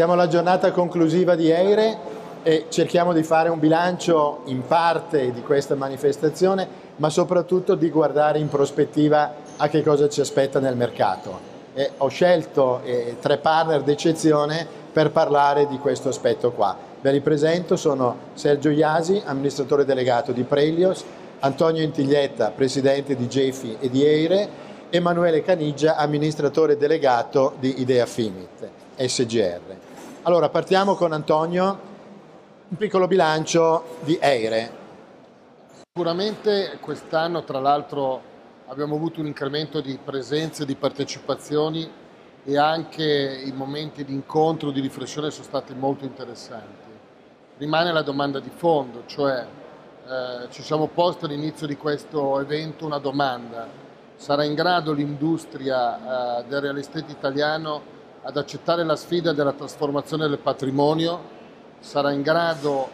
Siamo alla giornata conclusiva di Eire e cerchiamo di fare un bilancio in parte di questa manifestazione, ma soprattutto di guardare in prospettiva a che cosa ci aspetta nel mercato. E ho scelto eh, tre partner d'eccezione per parlare di questo aspetto qua. Ve li presento, sono Sergio Iasi, amministratore delegato di Prelios, Antonio Intiglietta, presidente di Gefi e di Eire, Emanuele Caniggia, amministratore delegato di Idea Finit, SGR. Allora, partiamo con Antonio, un piccolo bilancio di Eire. Sicuramente quest'anno, tra l'altro, abbiamo avuto un incremento di presenze, di partecipazioni e anche i momenti di incontro, di riflessione sono stati molto interessanti. Rimane la domanda di fondo, cioè eh, ci siamo posti all'inizio di questo evento una domanda. Sarà in grado l'industria eh, del real estate italiano ad accettare la sfida della trasformazione del patrimonio? Sarà in grado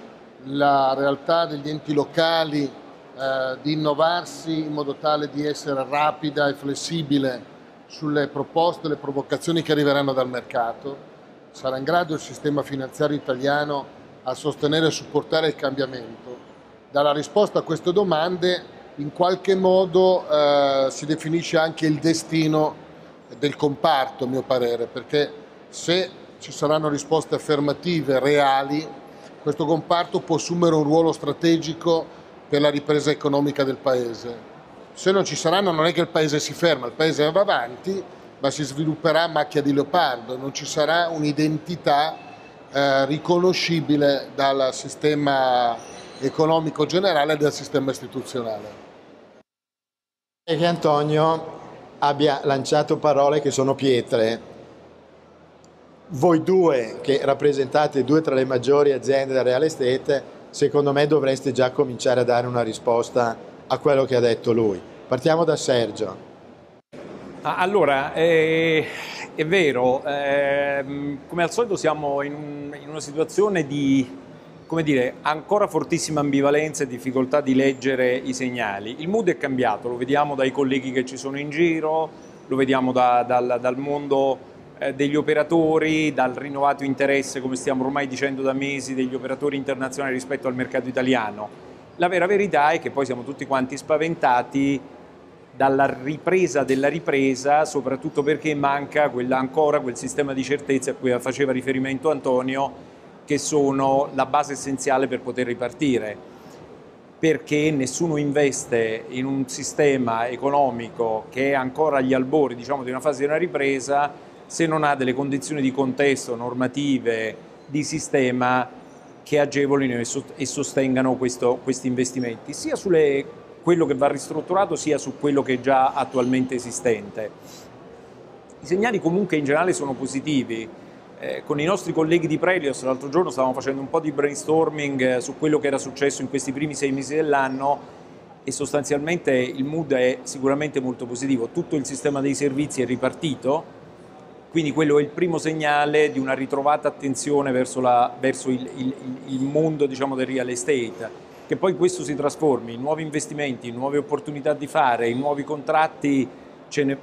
la realtà degli enti locali eh, di innovarsi in modo tale di essere rapida e flessibile sulle proposte, le provocazioni che arriveranno dal mercato? Sarà in grado il sistema finanziario italiano a sostenere e supportare il cambiamento? Dalla risposta a queste domande in qualche modo eh, si definisce anche il destino del comparto, a mio parere, perché se ci saranno risposte affermative reali, questo comparto può assumere un ruolo strategico per la ripresa economica del Paese. Se non ci saranno non è che il Paese si ferma, il Paese va avanti, ma si svilupperà a macchia di leopardo, non ci sarà un'identità eh, riconoscibile dal sistema economico generale e dal sistema istituzionale. E che Antonio abbia lanciato parole che sono pietre. Voi due, che rappresentate due tra le maggiori aziende del real estate, secondo me dovreste già cominciare a dare una risposta a quello che ha detto lui. Partiamo da Sergio. Ah, allora, eh, è vero, eh, come al solito siamo in, in una situazione di come dire, ancora fortissima ambivalenza e difficoltà di leggere i segnali. Il mood è cambiato, lo vediamo dai colleghi che ci sono in giro, lo vediamo da, dal, dal, mondo eh, degli operatori, dal rinnovato interesse, come stiamo ormai dicendo da mesi, degli operatori internazionali rispetto al mercato italiano. La vera verità è che poi siamo tutti quanti spaventati dalla ripresa della ripresa, soprattutto perché manca quella, ancora quel sistema di certezza a cui faceva riferimento Antonio, che sono la base essenziale per poter ripartire, perché nessuno investe in un sistema economico che è ancora agli albori diciamo, di una fase di una ripresa se non ha delle condizioni di contesto, normative, di sistema che agevolino e sostengano questo, questi investimenti, sia su quello che va ristrutturato sia su quello che è già attualmente esistente. I segnali comunque in generale sono positivi, eh, con i nostri colleghi di Prelios l'altro giorno stavamo facendo un po' di brainstorming eh, su quello che era successo in questi primi sei mesi dell'anno e sostanzialmente il mood è sicuramente molto positivo. Tutto il sistema dei servizi è ripartito, quindi quello è il primo segnale di una ritrovata attenzione verso, la, verso il, il, il, mondo diciamo, del real estate, che poi questo si trasformi in nuovi investimenti, in nuove opportunità di fare, in nuovi contratti, ce ne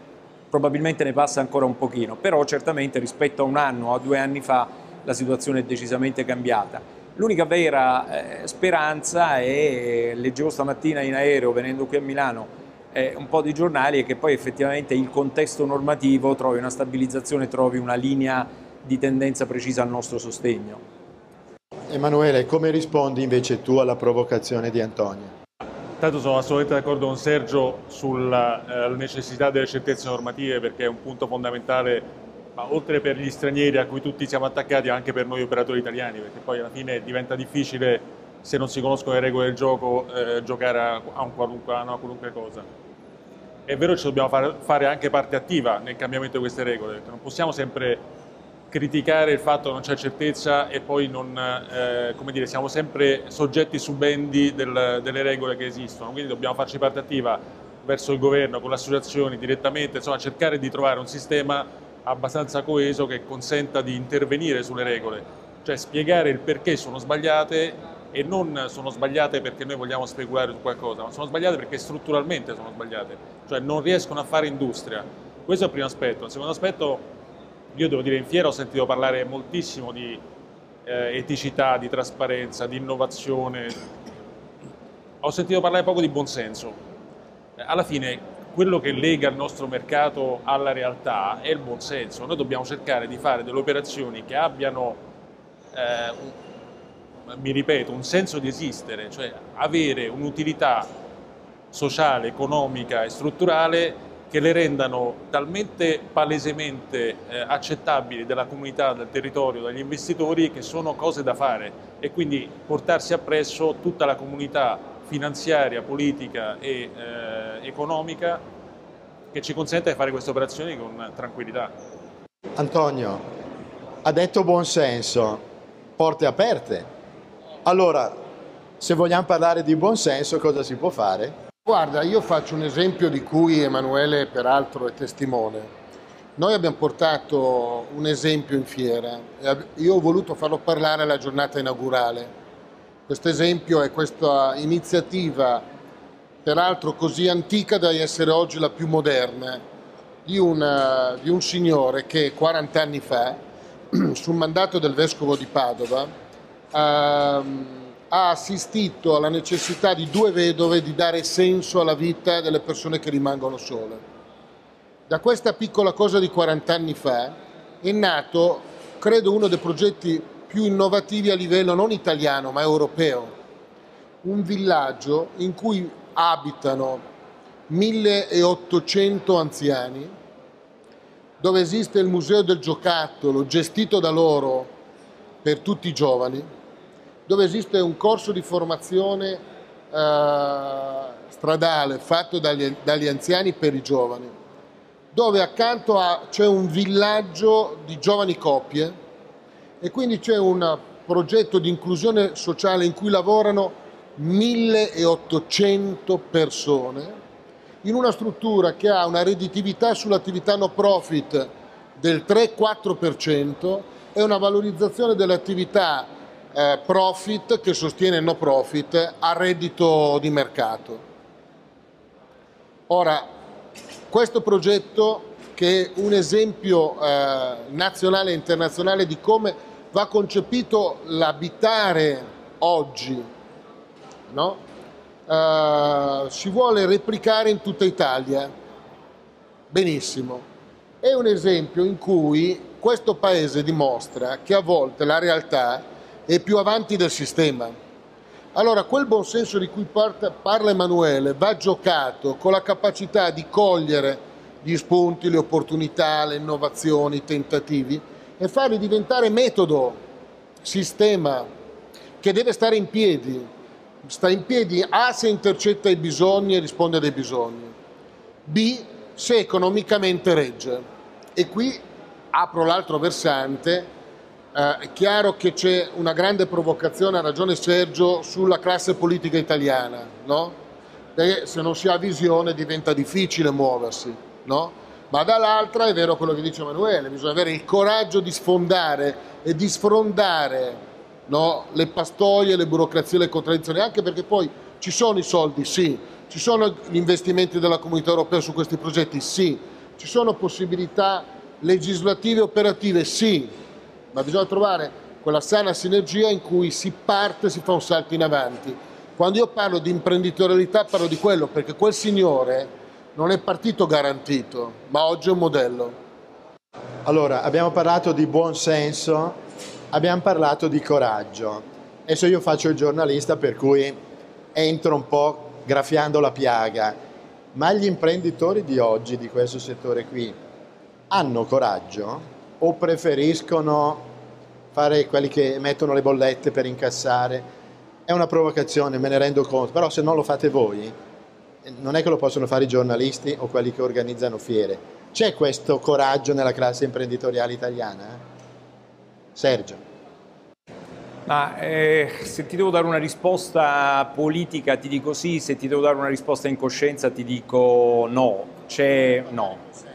probabilmente ne passa ancora un pochino, però certamente rispetto a un anno o a due anni fa la situazione è decisamente cambiata. L'unica vera eh, speranza è, leggevo stamattina in aereo venendo qui a Milano eh, un po' di giornali, è che poi effettivamente il contesto normativo trovi una stabilizzazione, trovi una linea di tendenza precisa al nostro sostegno. Emanuele, come rispondi invece tu alla provocazione di Antonio? Intanto sono assolutamente d'accordo con Sergio sulla eh, necessità delle certezze normative perché è un punto fondamentale, ma oltre per gli stranieri a cui tutti siamo attaccati, anche per noi operatori italiani, perché poi alla fine diventa difficile, se non si conoscono le regole del gioco, eh, giocare a, a, un qualunque, a, qualunque cosa. È vero che ci dobbiamo fare, fare anche parte attiva nel cambiamento di queste regole, non possiamo sempre criticare il fatto che non c'è certezza e poi non, eh, come dire, siamo sempre soggetti subendi del, delle regole che esistono, quindi dobbiamo farci parte attiva verso il governo, con le associazioni, direttamente, insomma cercare di trovare un sistema abbastanza coeso che consenta di intervenire sulle regole, cioè spiegare il perché sono sbagliate e non sono sbagliate perché noi vogliamo speculare su qualcosa, ma sono sbagliate perché strutturalmente sono sbagliate, cioè non riescono a fare industria. Questo è il primo aspetto. Il secondo aspetto io devo dire in fiera ho sentito parlare moltissimo di eh, eticità, di trasparenza, di innovazione, ho sentito parlare poco di buonsenso. Alla fine quello che lega il nostro mercato alla realtà è il buonsenso. Noi dobbiamo cercare di fare delle operazioni che abbiano, eh, mi ripeto, un senso di esistere, cioè avere un'utilità sociale, economica e strutturale che le rendano talmente palesemente eh, accettabili dalla comunità, dal territorio, dagli investitori che sono cose da fare e quindi portarsi appresso tutta la comunità finanziaria, politica e eh, economica che ci consente di fare queste operazioni con tranquillità. Antonio, ha detto buon senso, porte aperte. Allora, se vogliamo parlare di buon senso, cosa si può fare? Guarda, io faccio un esempio di cui Emanuele peraltro è testimone. Noi abbiamo portato un esempio in fiera e io ho voluto farlo parlare alla giornata inaugurale. Questo esempio è questa iniziativa, peraltro così antica da essere oggi la più moderna, di, una, di un signore che 40 anni fa, sul mandato del vescovo di Padova, ha ha assistito alla necessità di due vedove di dare senso alla vita delle persone che rimangono sole. Da questa piccola cosa di 40 anni fa è nato, credo, uno dei progetti più innovativi a livello non italiano ma europeo, un villaggio in cui abitano 1800 anziani, dove esiste il museo del giocattolo gestito da loro per tutti i giovani, dove esiste un corso di formazione eh, stradale fatto dagli, dagli, anziani per i giovani, dove accanto c'è un villaggio di giovani coppie e quindi c'è un progetto di inclusione sociale in cui lavorano 1800 persone in una struttura che ha una redditività sull'attività no profit del 3-4% e una valorizzazione dell'attività eh, profit che sostiene no profit a reddito di mercato. Ora, questo progetto che è un esempio eh, nazionale e internazionale di come va concepito l'abitare oggi, no? eh, si vuole replicare in tutta Italia. Benissimo. È un esempio in cui questo paese dimostra che a volte la realtà è più avanti del sistema. Allora quel buon senso di cui parla Emanuele va giocato con la capacità di cogliere gli spunti, le opportunità, le innovazioni, i tentativi e farli diventare metodo, sistema, che deve stare in piedi. Sta in piedi A se intercetta i bisogni e risponde ai bisogni, B se economicamente regge. E qui apro l'altro versante eh, è chiaro che c'è una grande provocazione, ha ragione Sergio, sulla classe politica italiana, no? Perché se non si ha visione diventa difficile muoversi, no? Ma dall'altra è vero quello che dice Emanuele, bisogna avere il coraggio di sfondare e di sfrondare no? le pastoie, le burocrazie, le contraddizioni, anche perché poi ci sono i soldi, sì, ci sono gli investimenti della comunità europea su questi progetti, sì, ci sono possibilità legislative e operative, sì, ma bisogna trovare quella sana sinergia in cui si parte e si fa un salto in avanti. Quando io parlo di imprenditorialità parlo di quello, perché quel signore non è partito garantito, ma oggi è un modello. Allora, abbiamo parlato di buon senso, abbiamo parlato di coraggio. Adesso io faccio il giornalista per cui entro un po' graffiando la piaga, ma gli imprenditori di oggi, di questo settore qui, hanno coraggio? O preferiscono fare quelli che mettono le bollette per incassare. È una provocazione, me ne rendo conto, però se non lo fate voi, non è che lo possono fare i giornalisti o quelli che organizzano fiere. C'è questo coraggio nella classe imprenditoriale italiana? Sergio. Ma eh, se ti devo dare una risposta politica ti dico sì, se ti devo dare una risposta in coscienza ti dico no. C'è no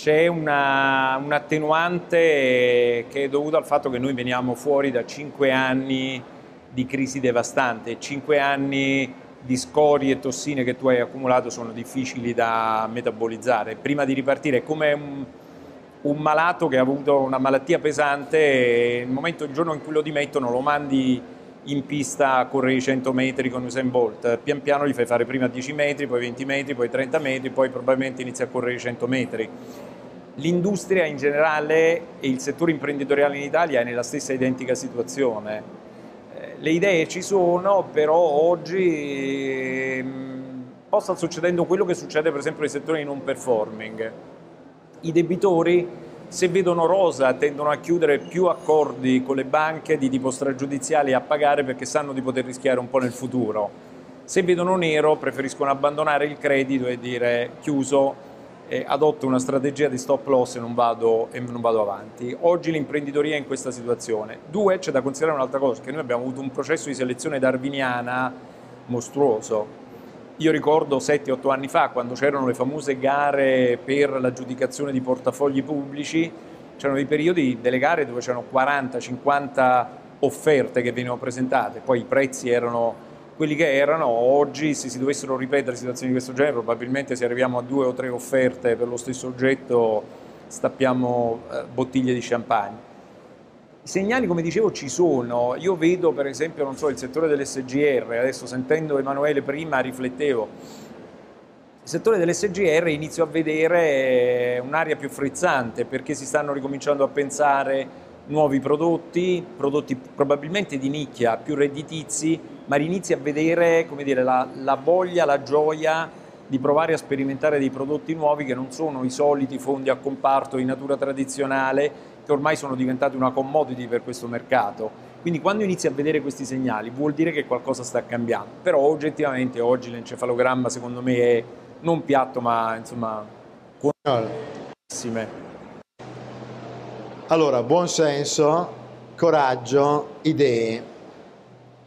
c'è un attenuante che è dovuto al fatto che noi veniamo fuori da cinque anni di crisi devastante, cinque anni di scorie e tossine che tu hai accumulato sono difficili da metabolizzare. Prima di ripartire è come un, un malato che ha avuto una malattia pesante, il momento, il giorno in cui lo dimettono lo mandi in pista a correre i 100 metri con Usain Bolt, pian piano gli fai fare prima 10 metri, poi 20 metri, poi 30 metri, poi probabilmente inizia a correre i 100 metri. L'industria in generale e il settore imprenditoriale in Italia è nella stessa identica situazione. Eh, le idee ci sono, però oggi mm, può sta succedendo quello che succede per esempio nei settori non performing. I debitori se vedono rosa tendono a chiudere più accordi con le banche di tipo stragiudiziali a pagare perché sanno di poter rischiare un po' nel futuro. Se vedono nero preferiscono abbandonare il credito e dire chiuso, eh, adotto una strategia di stop loss e non, vado, e non vado avanti. Oggi l'imprenditoria è in questa situazione. Due, c'è da considerare un'altra cosa, che noi abbiamo avuto un processo di selezione darwiniana mostruoso io ricordo 7-8 anni fa, quando c'erano le famose gare per l'aggiudicazione di portafogli pubblici, c'erano dei periodi delle gare dove c'erano 40-50 offerte che venivano presentate, poi i prezzi erano quelli che erano, oggi se si dovessero ripetere situazioni di questo genere probabilmente se arriviamo a due o tre offerte per lo stesso oggetto stappiamo eh, bottiglie di champagne. I segnali, come dicevo, ci sono. Io vedo, per esempio, so, il settore dell'SGR, adesso sentendo Emanuele prima riflettevo, il settore dell'SGR inizio a vedere un'area più frizzante perché si stanno ricominciando a pensare nuovi prodotti, prodotti probabilmente di nicchia, più redditizi, ma inizi a vedere dire, la, la voglia, la gioia di provare a sperimentare dei prodotti nuovi che non sono i soliti fondi a comparto di natura tradizionale, che ormai sono diventati una commodity per questo mercato. Quindi quando inizi a vedere questi segnali vuol dire che qualcosa sta cambiando, però oggettivamente oggi l'encefalogramma secondo me è non piatto ma insomma buonissime. Allora, buon senso, coraggio, idee.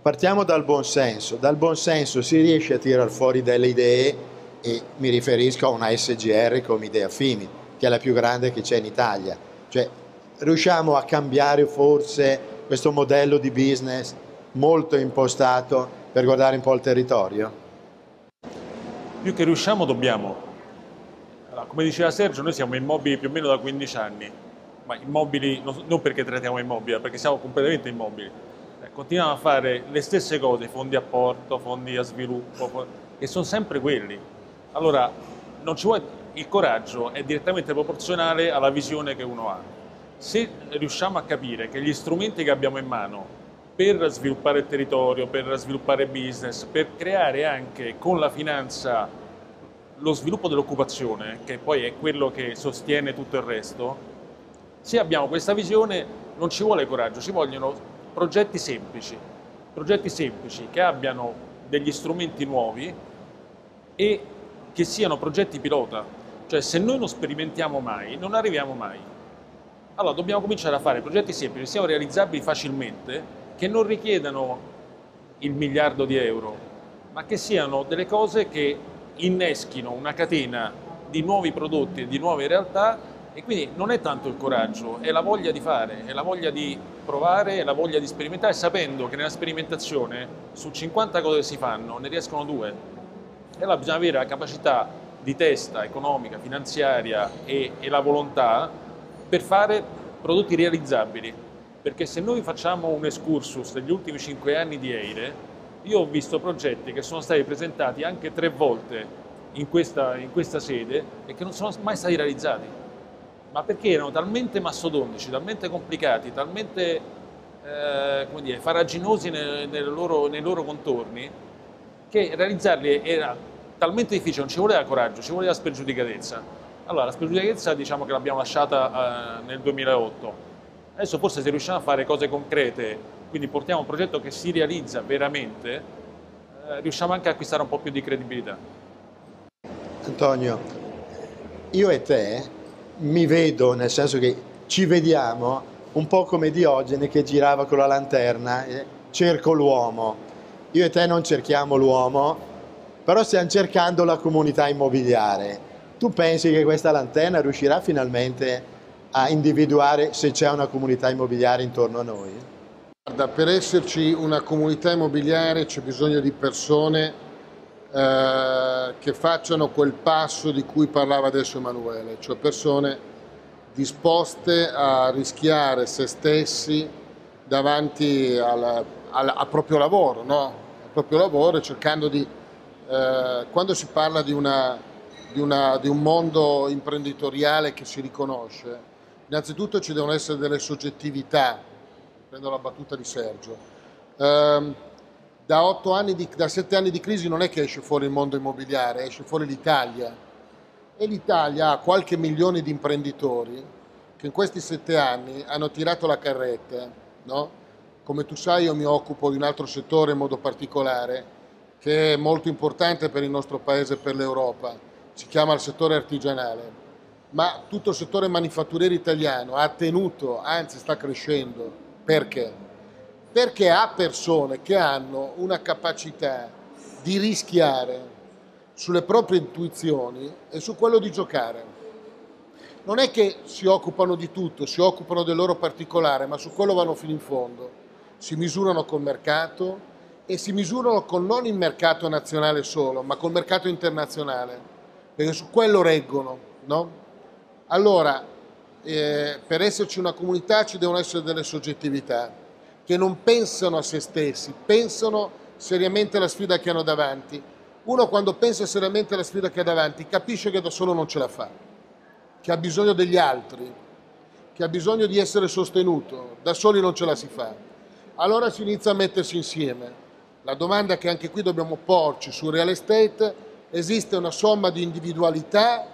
Partiamo dal buon senso. Dal buon senso si riesce a tirar fuori delle idee e mi riferisco a una SGR come Idea Fimi, che è la più grande che c'è in Italia. Cioè, riusciamo a cambiare forse questo modello di business molto impostato per guardare un po' il territorio? Più che riusciamo dobbiamo. Allora, come diceva Sergio, noi siamo immobili più o meno da 15 anni, ma immobili non perché trattiamo immobili, perché siamo completamente immobili. Continuiamo a fare le stesse cose, fondi a porto, fondi a sviluppo, che sono sempre quelli. Allora, vuole, il coraggio è direttamente proporzionale alla visione che uno ha se riusciamo a capire che gli strumenti che abbiamo in mano per sviluppare il territorio, per sviluppare business, per creare anche con la finanza lo sviluppo dell'occupazione, che poi è quello che sostiene tutto il resto, se abbiamo questa visione non ci vuole coraggio, ci vogliono progetti semplici, progetti semplici che abbiano degli strumenti nuovi e che siano progetti pilota. Cioè se noi non sperimentiamo mai, non arriviamo mai. Allora dobbiamo cominciare a fare progetti semplici, siano realizzabili facilmente, che non richiedano il miliardo di euro, ma che siano delle cose che inneschino una catena di nuovi prodotti e di nuove realtà e quindi non è tanto il coraggio, è la voglia di fare, è la voglia di provare, è la voglia di sperimentare, sapendo che nella sperimentazione su 50 cose che si fanno ne riescono due. E allora bisogna avere la capacità di testa economica, finanziaria e, e la volontà per fare prodotti realizzabili, perché se noi facciamo un excursus degli ultimi cinque anni di Eire, io ho visto progetti che sono stati presentati anche tre volte in questa, in questa sede e che non sono mai stati realizzati, ma perché erano talmente mastodontici, talmente complicati, talmente eh, dire, faraginosi nei, nei, loro, nei loro contorni, che realizzarli era talmente difficile, non ci voleva coraggio, ci voleva spregiudicatezza allora, la spregiudicatezza diciamo che l'abbiamo lasciata eh, nel 2008. Adesso forse se riusciamo a fare cose concrete, quindi portiamo un progetto che si realizza veramente, eh, riusciamo anche a acquistare un po' più di credibilità. Antonio, io e te mi vedo, nel senso che ci vediamo un po' come Diogene che girava con la lanterna, e cerco l'uomo. Io e te non cerchiamo l'uomo, però stiamo cercando la comunità immobiliare tu pensi che questa lanterna riuscirà finalmente a individuare se c'è una comunità immobiliare intorno a noi? Guarda, per esserci una comunità immobiliare c'è bisogno di persone eh, che facciano quel passo di cui parlava adesso Emanuele, cioè persone disposte a rischiare se stessi davanti al, al, al proprio lavoro, no? al proprio lavoro cercando di, eh, quando si parla di, una, di, una, di un mondo imprenditoriale che si riconosce, innanzitutto ci devono essere delle soggettività, prendo la battuta di Sergio. Eh, da, di, da sette anni di crisi non è che esce fuori il mondo immobiliare, esce fuori l'Italia e l'Italia ha qualche milione di imprenditori che in questi sette anni hanno tirato la carretta. No? Come tu sai io mi occupo di un altro settore in modo particolare che è molto importante per il nostro paese e per l'Europa, si chiama il settore artigianale, ma tutto il settore manifatturiero italiano ha tenuto, anzi sta crescendo. Perché? Perché ha persone che hanno una capacità di rischiare sulle proprie intuizioni e su quello di giocare. Non è che si occupano di tutto, si occupano del loro particolare, ma su quello vanno fino in fondo. Si misurano col mercato e si misurano con non il mercato nazionale solo, ma col mercato internazionale, perché su quello reggono. No? Allora, eh, per esserci una comunità ci devono essere delle soggettività che non pensano a se stessi, pensano seriamente alla sfida che hanno davanti uno quando pensa seriamente alla sfida che ha davanti capisce che da solo non ce la fa, che ha bisogno degli altri, che ha bisogno di essere sostenuto, da soli non ce la si fa. Allora si inizia a mettersi insieme. La domanda che anche qui dobbiamo porci sul real estate, esiste una somma di individualità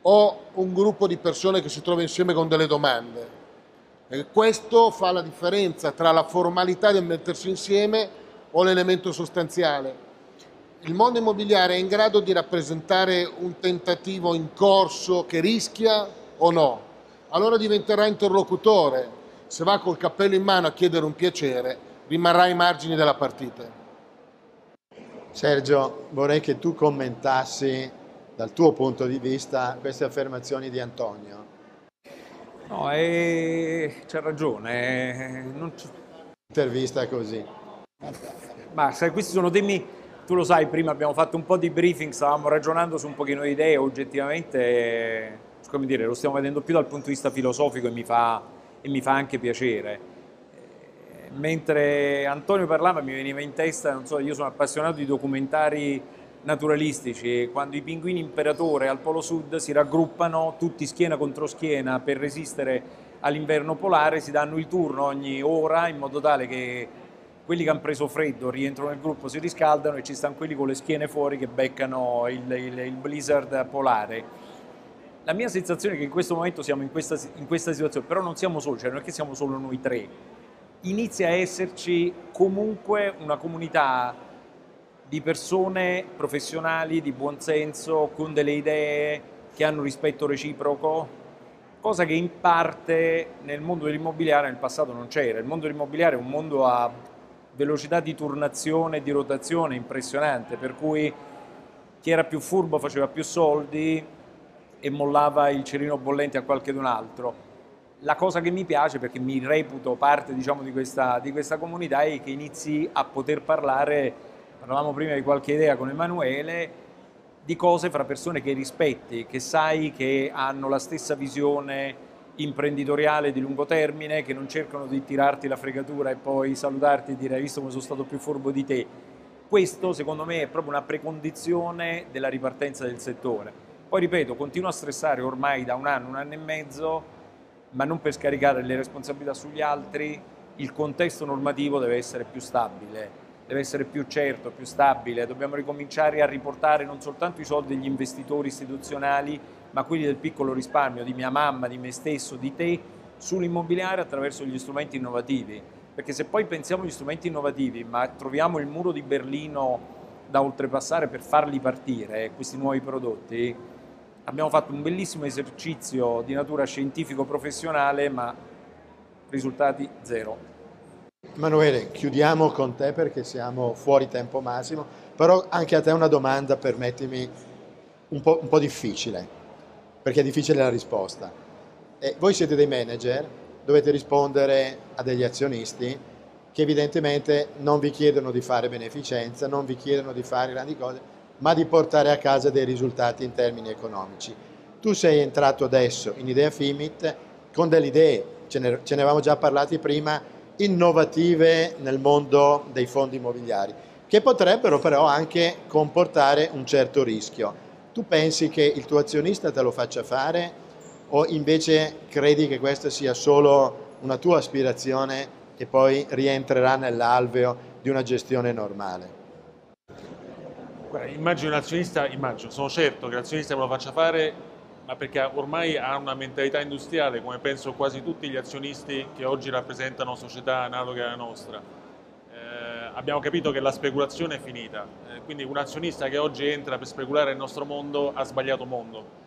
o un gruppo di persone che si trova insieme con delle domande? E questo fa la differenza tra la formalità del mettersi insieme o l'elemento sostanziale il mondo immobiliare è in grado di rappresentare un tentativo in corso che rischia o no? Allora diventerà interlocutore. Se va col cappello in mano a chiedere un piacere, rimarrà ai margini della partita. Sergio, vorrei che tu commentassi dal tuo punto di vista queste affermazioni di Antonio. No, è... c'ha ragione. Non. Intervista così. Ma sai, questi sono temi tu lo sai, prima abbiamo fatto un po' di briefing, stavamo ragionando su un pochino di idee, oggettivamente, come dire, lo stiamo vedendo più dal punto di vista filosofico e mi fa, e mi fa anche piacere. Mentre Antonio parlava mi veniva in testa, non so, io sono appassionato di documentari naturalistici quando i pinguini imperatore al Polo Sud si raggruppano tutti schiena contro schiena per resistere all'inverno polare, si danno il turno ogni ora in modo tale che quelli che hanno preso freddo rientrano nel gruppo, si riscaldano e ci stanno quelli con le schiene fuori che beccano il, il, il blizzard polare. La mia sensazione è che in questo momento siamo in questa, in questa situazione, però non siamo soli, cioè non è che siamo solo noi tre. Inizia a esserci comunque una comunità di persone professionali, di buonsenso, con delle idee che hanno rispetto reciproco, cosa che in parte nel mondo dell'immobiliare nel passato non c'era. Il mondo dell'immobiliare è un mondo a velocità di turnazione e di rotazione impressionante, per cui chi era più furbo faceva più soldi e mollava il cerino bollente a qualche d'un altro. La cosa che mi piace, perché mi reputo parte diciamo, di, questa, di questa comunità, è che inizi a poter parlare, parlavamo prima di qualche idea con Emanuele, di cose fra persone che rispetti, che sai che hanno la stessa visione imprenditoriale di lungo termine che non cercano di tirarti la fregatura e poi salutarti e dire hai visto come sono stato più furbo di te. Questo secondo me è proprio una precondizione della ripartenza del settore. Poi ripeto, continuo a stressare ormai da un anno, un anno e mezzo, ma non per scaricare le responsabilità sugli altri, il contesto normativo deve essere più stabile, deve essere più certo, più stabile, dobbiamo ricominciare a riportare non soltanto i soldi degli investitori istituzionali, ma quelli del piccolo risparmio di mia mamma, di me stesso, di te, sull'immobiliare attraverso gli strumenti innovativi. Perché se poi pensiamo agli strumenti innovativi, ma troviamo il muro di Berlino da oltrepassare per farli partire, questi nuovi prodotti, abbiamo fatto un bellissimo esercizio di natura scientifico-professionale, ma risultati zero. Emanuele, chiudiamo con te perché siamo fuori tempo massimo, però anche a te una domanda, permettimi, un po', un po difficile perché è difficile la risposta. E voi siete dei manager, dovete rispondere a degli azionisti che evidentemente non vi chiedono di fare beneficenza, non vi chiedono di fare grandi cose, ma di portare a casa dei risultati in termini economici. Tu sei entrato adesso in Idea Fimit con delle idee, ce ne, ce ne avevamo già parlati prima, innovative nel mondo dei fondi immobiliari, che potrebbero però anche comportare un certo rischio. Tu pensi che il tuo azionista te lo faccia fare o invece credi che questa sia solo una tua aspirazione e poi rientrerà nell'alveo di una gestione normale? Guarda, immagino un azionista, immagino, sono certo che l'azionista me lo faccia fare, ma perché ormai ha una mentalità industriale, come penso quasi tutti gli azionisti che oggi rappresentano società analoghe alla nostra. Eh, abbiamo capito che la speculazione è finita, eh, quindi un azionista che oggi entra per speculare nel nostro mondo ha sbagliato mondo.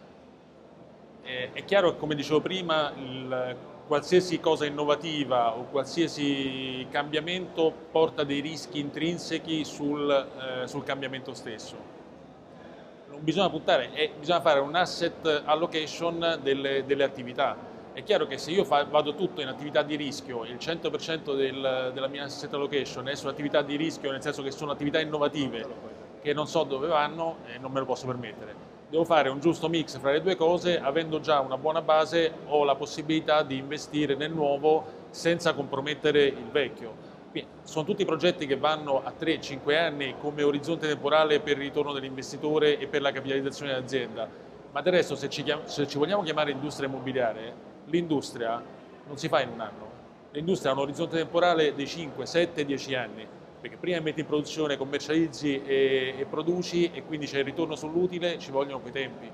Eh, è chiaro che, come dicevo prima, il, qualsiasi cosa innovativa o qualsiasi cambiamento porta dei rischi intrinseci sul, eh, sul cambiamento stesso. Bisogna puntare, è, bisogna fare un asset allocation delle, delle attività. È chiaro che se io fa, vado tutto in attività di rischio e il 100% del, della mia asset allocation è su attività di rischio, nel senso che sono attività innovative che non so dove vanno, eh, non me lo posso permettere devo fare un giusto mix fra le due cose, avendo già una buona base ho la possibilità di investire nel nuovo senza compromettere il vecchio. Sono tutti progetti che vanno a 3-5 anni come orizzonte temporale per il ritorno dell'investitore e per la capitalizzazione dell'azienda, ma del resto se ci, se ci vogliamo chiamare industria immobiliare, l'industria non si fa in un anno, l'industria ha un orizzonte temporale di 5, 7, 10 anni perché prima metti in produzione, commercializzi e, e produci e quindi c'è il ritorno sull'utile, ci vogliono quei tempi.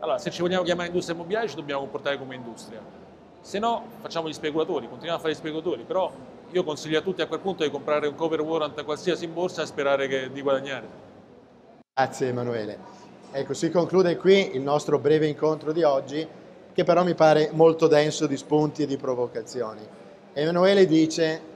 Allora, se ci vogliamo chiamare industria immobiliare ci dobbiamo comportare come industria. Se no, facciamo gli speculatori, continuiamo a fare gli speculatori, però io consiglio a tutti a quel punto di comprare un cover warrant qualsiasi in borsa e sperare che, di guadagnare. Grazie Emanuele. Ecco, si conclude qui il nostro breve incontro di oggi, che però mi pare molto denso di spunti e di provocazioni. Emanuele dice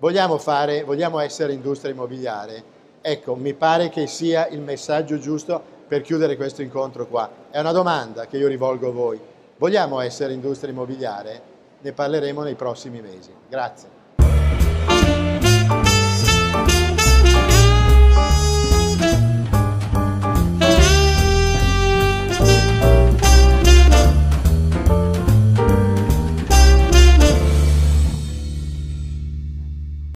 Vogliamo, fare, vogliamo essere industria immobiliare? Ecco, mi pare che sia il messaggio giusto per chiudere questo incontro qua. È una domanda che io rivolgo a voi. Vogliamo essere industria immobiliare? Ne parleremo nei prossimi mesi. Grazie.